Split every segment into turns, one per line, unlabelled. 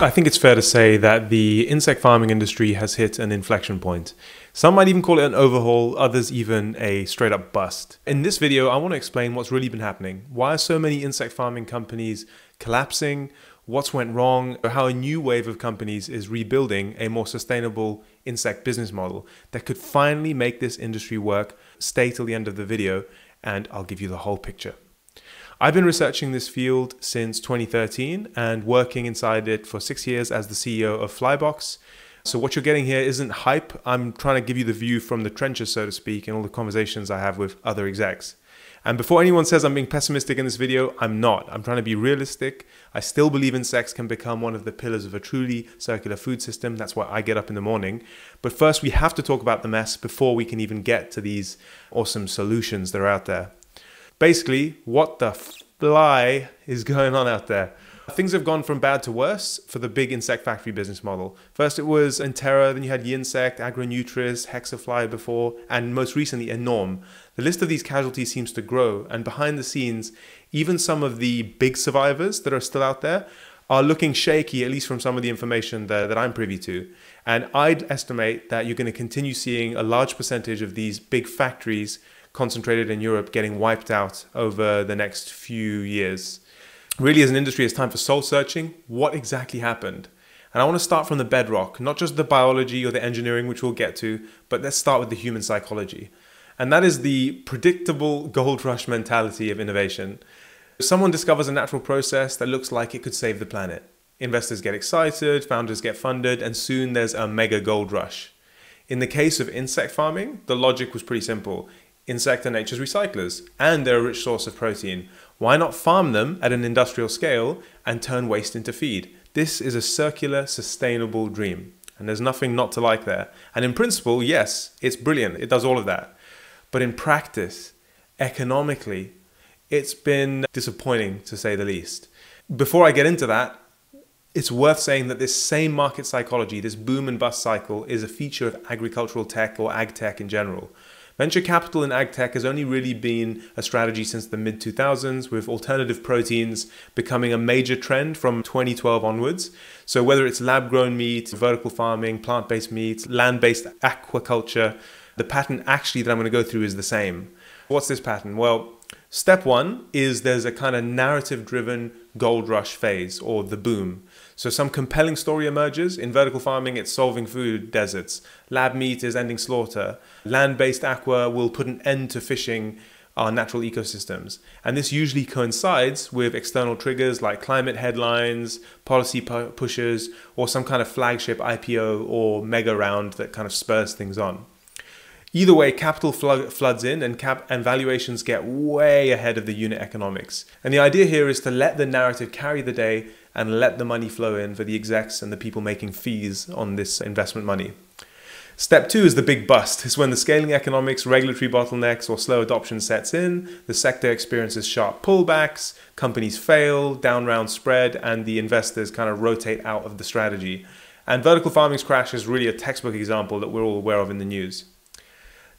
I think it's fair to say that the insect farming industry has hit an inflection point. Some might even call it an overhaul, others even a straight up bust. In this video, I want to explain what's really been happening. Why are so many insect farming companies collapsing? What's went wrong? How a new wave of companies is rebuilding a more sustainable insect business model that could finally make this industry work. Stay till the end of the video and I'll give you the whole picture. I've been researching this field since 2013 and working inside it for six years as the CEO of Flybox. So, what you're getting here isn't hype. I'm trying to give you the view from the trenches, so to speak, and all the conversations I have with other execs. And before anyone says I'm being pessimistic in this video, I'm not. I'm trying to be realistic. I still believe insects can become one of the pillars of a truly circular food system. That's why I get up in the morning. But first, we have to talk about the mess before we can even get to these awesome solutions that are out there. Basically, what the fly is going on out there? Things have gone from bad to worse for the big insect factory business model. First it was Enterra, then you had Ynsect, Agronutris, Hexafly before, and most recently Enorm. The list of these casualties seems to grow, and behind the scenes, even some of the big survivors that are still out there are looking shaky, at least from some of the information that, that I'm privy to. And I'd estimate that you're going to continue seeing a large percentage of these big factories concentrated in Europe getting wiped out over the next few years. Really, as an industry, it's time for soul searching. What exactly happened? And I want to start from the bedrock, not just the biology or the engineering, which we'll get to, but let's start with the human psychology. And that is the predictable gold rush mentality of innovation. Someone discovers a natural process that looks like it could save the planet. Investors get excited, founders get funded, and soon there's a mega gold rush. In the case of insect farming, the logic was pretty simple. Insect are nature's recyclers, and they're a rich source of protein. Why not farm them at an industrial scale and turn waste into feed? This is a circular, sustainable dream, and there's nothing not to like there. And in principle, yes, it's brilliant, it does all of that. But in practice, economically, it's been disappointing to say the least. Before I get into that, it's worth saying that this same market psychology, this boom and bust cycle, is a feature of agricultural tech or ag tech in general. Venture capital in ag tech has only really been a strategy since the mid 2000s, with alternative proteins becoming a major trend from 2012 onwards. So, whether it's lab grown meat, vertical farming, plant based meat, land based aquaculture, the pattern actually that I'm going to go through is the same. What's this pattern? Well, step one is there's a kind of narrative driven gold rush phase or the boom. So some compelling story emerges. In vertical farming, it's solving food deserts. Lab meat is ending slaughter. Land-based aqua will put an end to fishing our natural ecosystems. And this usually coincides with external triggers like climate headlines, policy pu pushes, or some kind of flagship IPO or mega round that kind of spurs things on. Either way, capital floods in and, cap and valuations get way ahead of the unit economics. And the idea here is to let the narrative carry the day and let the money flow in for the execs and the people making fees on this investment money. Step two is the big bust. It's when the scaling economics, regulatory bottlenecks, or slow adoption sets in, the sector experiences sharp pullbacks, companies fail, down round spread, and the investors kind of rotate out of the strategy. And vertical farming's crash is really a textbook example that we're all aware of in the news.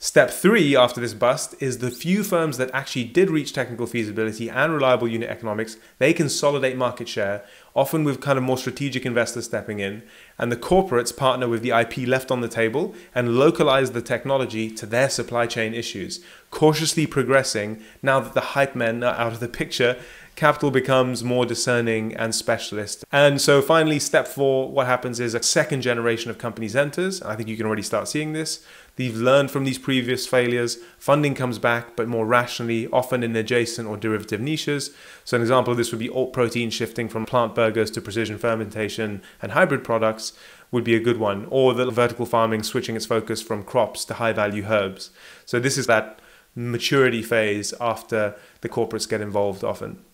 Step three after this bust is the few firms that actually did reach technical feasibility and reliable unit economics, they consolidate market share, often with kind of more strategic investors stepping in, and the corporates partner with the IP left on the table and localize the technology to their supply chain issues, cautiously progressing now that the hype men are out of the picture capital becomes more discerning and specialist. And so finally, step four, what happens is a second generation of companies enters. I think you can already start seeing this. They've learned from these previous failures. Funding comes back, but more rationally, often in adjacent or derivative niches. So an example of this would be alt protein shifting from plant burgers to precision fermentation and hybrid products would be a good one. Or the vertical farming switching its focus from crops to high value herbs. So this is that maturity phase after the corporates get involved often.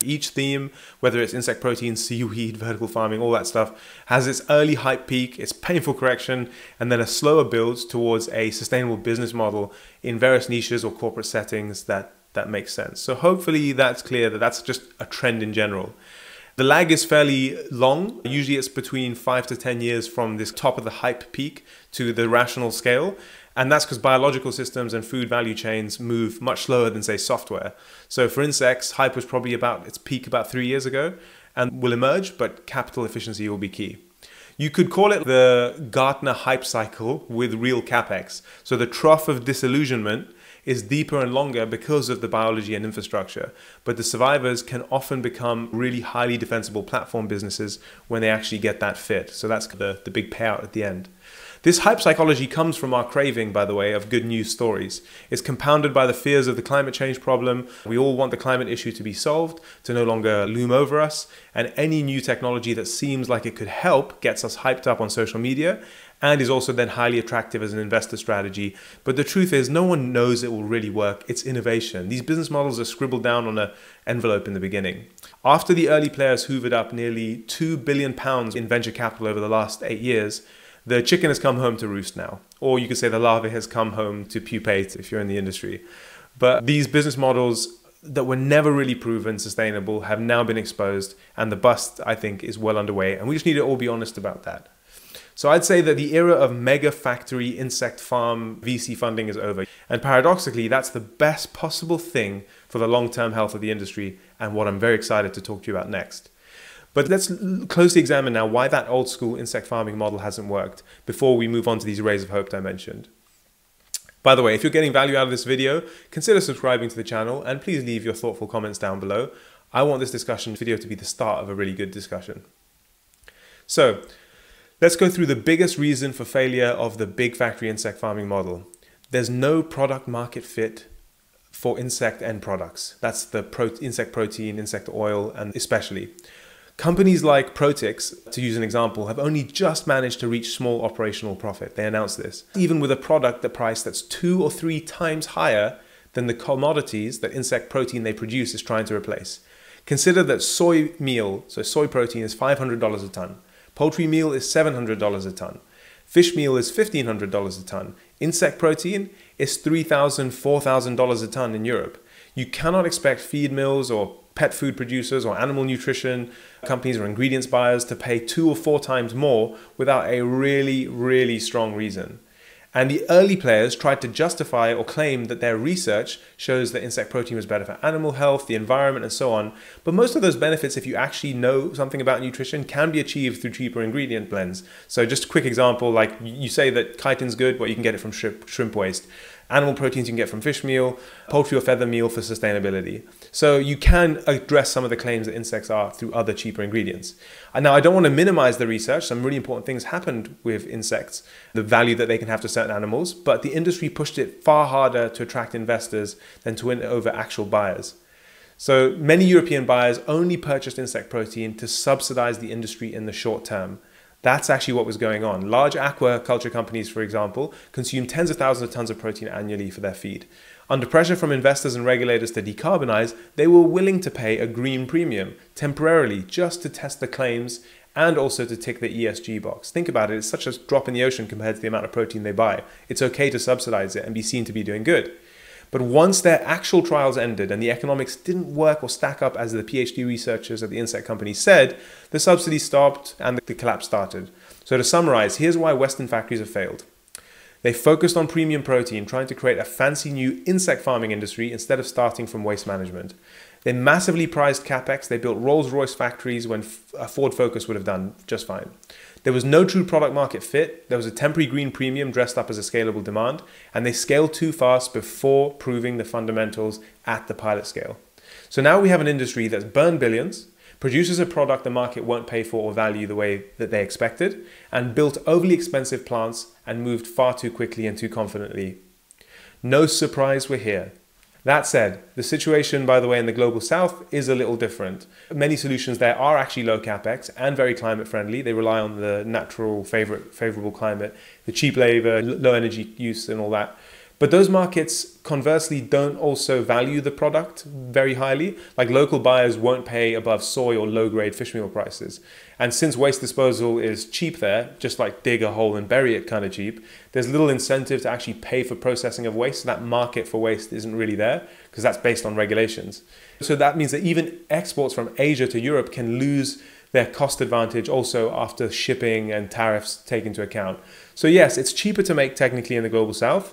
Each theme, whether it's insect protein, seaweed, vertical farming, all that stuff, has its early hype peak, its painful correction, and then a slower build towards a sustainable business model in various niches or corporate settings that, that makes sense. So hopefully that's clear that that's just a trend in general. The lag is fairly long. Usually it's between five to 10 years from this top of the hype peak to the rational scale. And that's because biological systems and food value chains move much slower than, say, software. So for insects, hype was probably about its peak about three years ago. and will emerge, but capital efficiency will be key. You could call it the Gartner hype cycle with real capex. So the trough of disillusionment is deeper and longer because of the biology and infrastructure. But the survivors can often become really highly defensible platform businesses when they actually get that fit. So that's the, the big payout at the end. This hype psychology comes from our craving, by the way, of good news stories. It's compounded by the fears of the climate change problem. We all want the climate issue to be solved, to no longer loom over us. And any new technology that seems like it could help gets us hyped up on social media and is also then highly attractive as an investor strategy. But the truth is, no one knows it will really work. It's innovation. These business models are scribbled down on an envelope in the beginning. After the early players hoovered up nearly 2 billion pounds in venture capital over the last eight years, the chicken has come home to roost now. Or you could say the larvae has come home to pupate if you're in the industry. But these business models that were never really proven sustainable have now been exposed, and the bust, I think, is well underway. And we just need to all be honest about that. So I'd say that the era of mega factory insect farm VC funding is over. And paradoxically, that's the best possible thing for the long term health of the industry, and what I'm very excited to talk to you about next. But let's closely examine now why that old school insect farming model hasn't worked before we move on to these rays of hope I mentioned. By the way, if you're getting value out of this video, consider subscribing to the channel and please leave your thoughtful comments down below. I want this discussion video to be the start of a really good discussion. So, let's go through the biggest reason for failure of the big factory insect farming model. There's no product market fit for insect end products. That's the pro insect protein, insect oil, and especially. Companies like Protix, to use an example, have only just managed to reach small operational profit. They announced this. Even with a product the price that's two or three times higher than the commodities that insect protein they produce is trying to replace. Consider that soy meal, so soy protein, is $500 a ton. Poultry meal is $700 a ton. Fish meal is $1,500 a ton. Insect protein is $3,000, $4,000 a ton in Europe. You cannot expect feed mills or pet food producers or animal nutrition companies or ingredients buyers to pay two or four times more without a really, really strong reason. And the early players tried to justify or claim that their research shows that insect protein was better for animal health, the environment, and so on. But most of those benefits, if you actually know something about nutrition, can be achieved through cheaper ingredient blends. So, just a quick example like you say that chitin's good, but you can get it from shrimp, shrimp waste animal proteins you can get from fish meal, poultry or feather meal for sustainability. So you can address some of the claims that insects are through other cheaper ingredients. And now I don't want to minimize the research. Some really important things happened with insects, the value that they can have to certain animals, but the industry pushed it far harder to attract investors than to win over actual buyers. So many European buyers only purchased insect protein to subsidize the industry in the short term. That's actually what was going on. Large aquaculture companies, for example, consume tens of thousands of tons of protein annually for their feed. Under pressure from investors and regulators to decarbonize, they were willing to pay a green premium temporarily just to test the claims and also to tick the ESG box. Think about it, it's such a drop in the ocean compared to the amount of protein they buy. It's okay to subsidize it and be seen to be doing good. But once their actual trials ended and the economics didn't work or stack up as the PhD researchers at the insect company said, the subsidy stopped and the collapse started. So to summarize, here's why Western factories have failed. They focused on premium protein, trying to create a fancy new insect farming industry instead of starting from waste management. They massively prized capex. They built Rolls Royce factories when a uh, Ford Focus would have done just fine. There was no true product market fit. There was a temporary green premium dressed up as a scalable demand, and they scaled too fast before proving the fundamentals at the pilot scale. So now we have an industry that's burned billions, produces a product the market won't pay for or value the way that they expected, and built overly expensive plants and moved far too quickly and too confidently. No surprise we're here. That said, the situation, by the way, in the global south is a little different. Many solutions there are actually low capex and very climate friendly. They rely on the natural favorable climate, the cheap labor, low energy use, and all that. But those markets conversely don't also value the product very highly. Like local buyers won't pay above soy or low grade fish meal prices. And since waste disposal is cheap there, just like dig a hole and bury it kind of cheap, there's little incentive to actually pay for processing of waste. So that market for waste isn't really there because that's based on regulations. So that means that even exports from Asia to Europe can lose their cost advantage also after shipping and tariffs take into account. So yes, it's cheaper to make technically in the global south,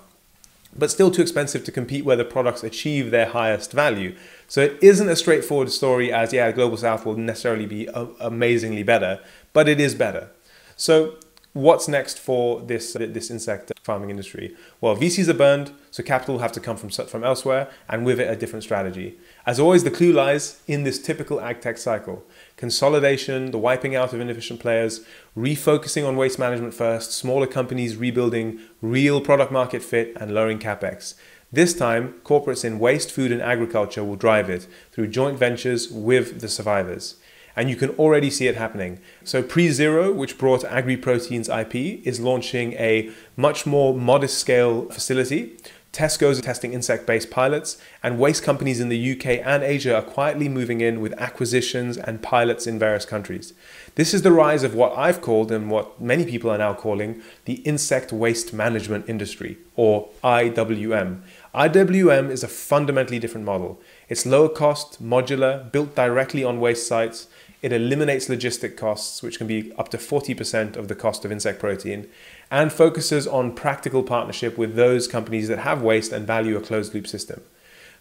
but still too expensive to compete where the products achieve their highest value. So it isn't a straightforward story as, yeah, Global South will necessarily be amazingly better, but it is better. So what's next for this, uh, this insect farming industry? Well, VCs are burned, so capital will have to come from, from elsewhere, and with it, a different strategy. As always, the clue lies in this typical agtech cycle consolidation, the wiping out of inefficient players, refocusing on waste management first, smaller companies rebuilding real product market fit, and lowering capex. This time, corporates in waste, food, and agriculture will drive it through joint ventures with the survivors. And you can already see it happening. So, PreZero, which brought AgriProteins IP, is launching a much more modest scale facility Tesco's testing insect based pilots, and waste companies in the UK and Asia are quietly moving in with acquisitions and pilots in various countries. This is the rise of what I've called and what many people are now calling the insect waste management industry, or IWM. IWM is a fundamentally different model. It's lower cost, modular, built directly on waste sites. It eliminates logistic costs, which can be up to 40% of the cost of insect protein, and focuses on practical partnership with those companies that have waste and value a closed loop system.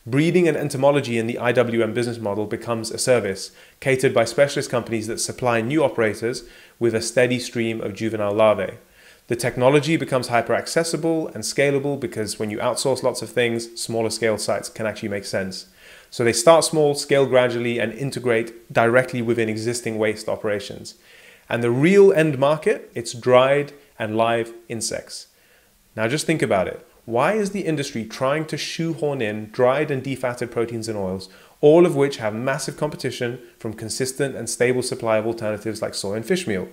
Breeding and entomology in the IWM business model becomes a service catered by specialist companies that supply new operators with a steady stream of juvenile larvae. The technology becomes hyper accessible and scalable because when you outsource lots of things, smaller scale sites can actually make sense. So they start small, scale gradually, and integrate directly within existing waste operations. And the real end market, it's dried and live insects. Now just think about it. Why is the industry trying to shoehorn in dried and defatted proteins and oils, all of which have massive competition from consistent and stable supply of alternatives like soy and fish meal?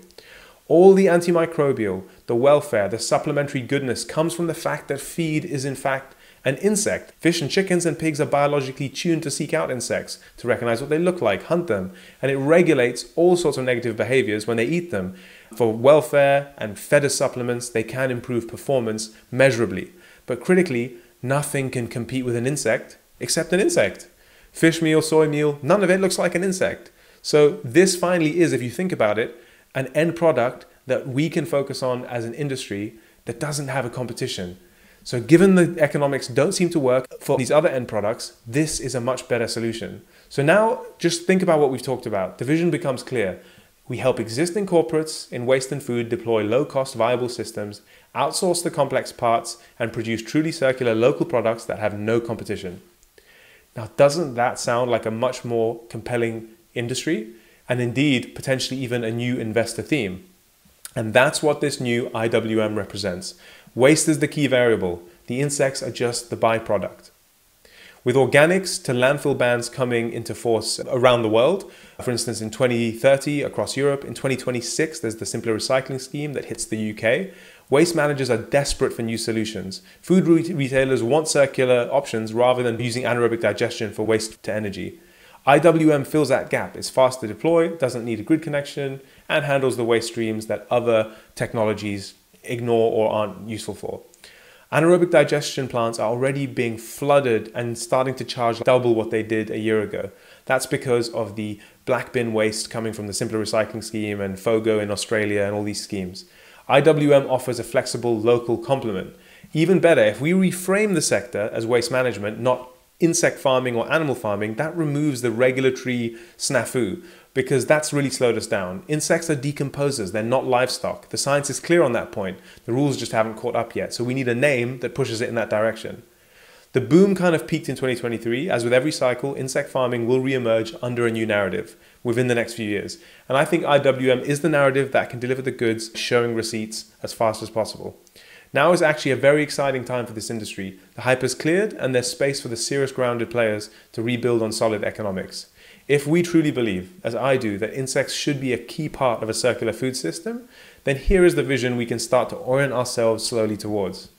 All the antimicrobial, the welfare, the supplementary goodness comes from the fact that feed is in fact an insect. Fish and chickens and pigs are biologically tuned to seek out insects, to recognize what they look like, hunt them, and it regulates all sorts of negative behaviors when they eat them. For welfare and fed supplements, they can improve performance measurably. But critically, nothing can compete with an insect except an insect. Fish meal, soy meal, none of it looks like an insect. So, this finally is, if you think about it, an end product that we can focus on as an industry that doesn't have a competition. So given the economics don't seem to work for these other end products, this is a much better solution. So now just think about what we've talked about. The vision becomes clear. We help existing corporates in waste and food deploy low cost viable systems, outsource the complex parts, and produce truly circular local products that have no competition. Now, doesn't that sound like a much more compelling industry? And indeed, potentially even a new investor theme. And that's what this new IWM represents. Waste is the key variable. The insects are just the byproduct. With organics to landfill bans coming into force around the world, for instance, in 2030 across Europe, in 2026, there's the simpler recycling scheme that hits the UK. Waste managers are desperate for new solutions. Food retailers want circular options rather than using anaerobic digestion for waste to energy. IWM fills that gap. It's fast to deploy, doesn't need a grid connection, and handles the waste streams that other technologies ignore or aren't useful for. Anaerobic digestion plants are already being flooded and starting to charge double what they did a year ago. That's because of the black bin waste coming from the Simpler Recycling Scheme and FOGO in Australia and all these schemes. IWM offers a flexible local complement. Even better, if we reframe the sector as waste management, not insect farming or animal farming, that removes the regulatory snafu because that's really slowed us down. Insects are decomposers, they're not livestock. The science is clear on that point. The rules just haven't caught up yet. So we need a name that pushes it in that direction. The boom kind of peaked in 2023. As with every cycle, insect farming will re-emerge under a new narrative within the next few years. And I think IWM is the narrative that can deliver the goods, showing receipts as fast as possible. Now is actually a very exciting time for this industry. The hype has cleared and there's space for the serious grounded players to rebuild on solid economics. If we truly believe, as I do, that insects should be a key part of a circular food system, then here is the vision we can start to orient ourselves slowly towards.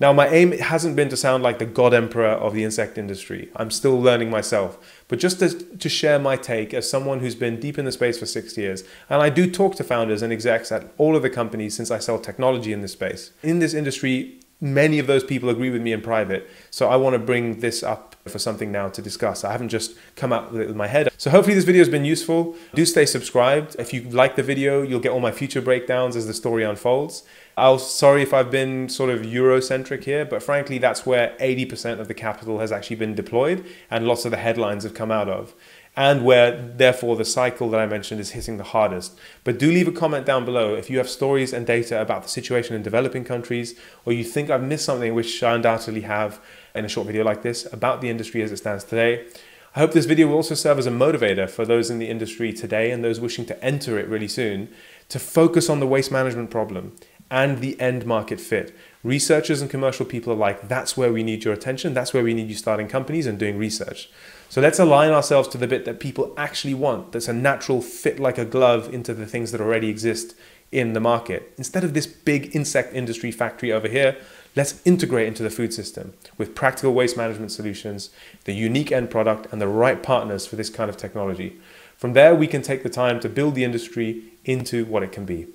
Now, my aim hasn't been to sound like the god emperor of the insect industry. I'm still learning myself. But just to, to, share my take as someone who's been deep in the space for six years, and I do talk to founders and execs at all of the companies since I sell technology in this space. In this industry, many of those people agree with me in private. So I want to bring this up for something now to discuss. I haven't just come out with it with my head. So hopefully this video has been useful. Do stay subscribed. If you like the video, you'll get all my future breakdowns as the story unfolds. I'm sorry if I've been sort of Eurocentric here, but frankly, that's where 80% of the capital has actually been deployed and lots of the headlines have come out of and where therefore the cycle that I mentioned is hitting the hardest. But do leave a comment down below if you have stories and data about the situation in developing countries or you think I've missed something, which I undoubtedly have in a short video like this about the industry as it stands today. I hope this video will also serve as a motivator for those in the industry today and those wishing to enter it really soon to focus on the waste management problem and the end market fit. Researchers and commercial people are like, that's where we need your attention. That's where we need you starting companies and doing research. So let's align ourselves to the bit that people actually want, that's a natural fit like a glove into the things that already exist in the market. Instead of this big insect industry factory over here, let's integrate into the food system with practical waste management solutions, the unique end product, and the right partners for this kind of technology. From there, we can take the time to build the industry into what it can be.